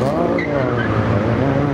nó